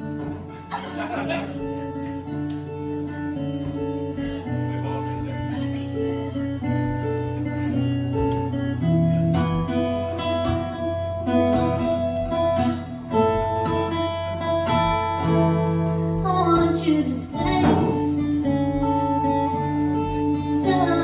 I want you to stay. Till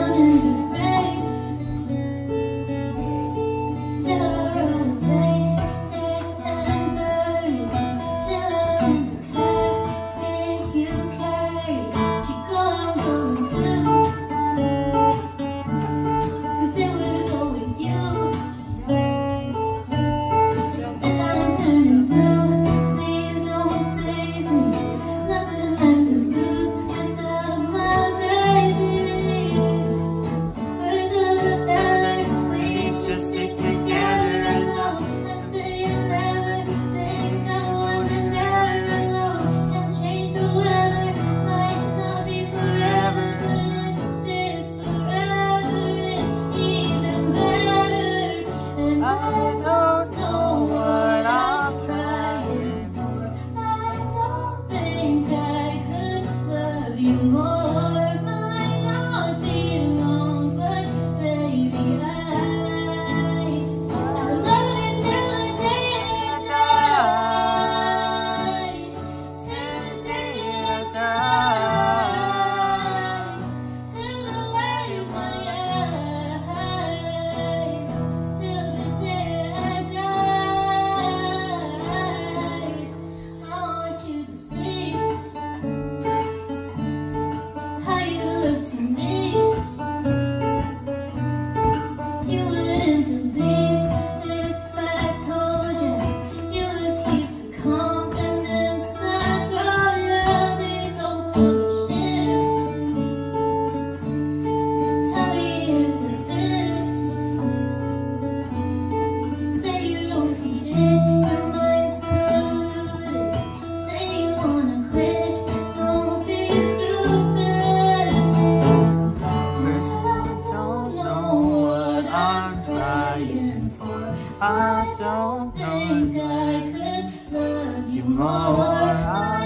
I don't think I could love you more.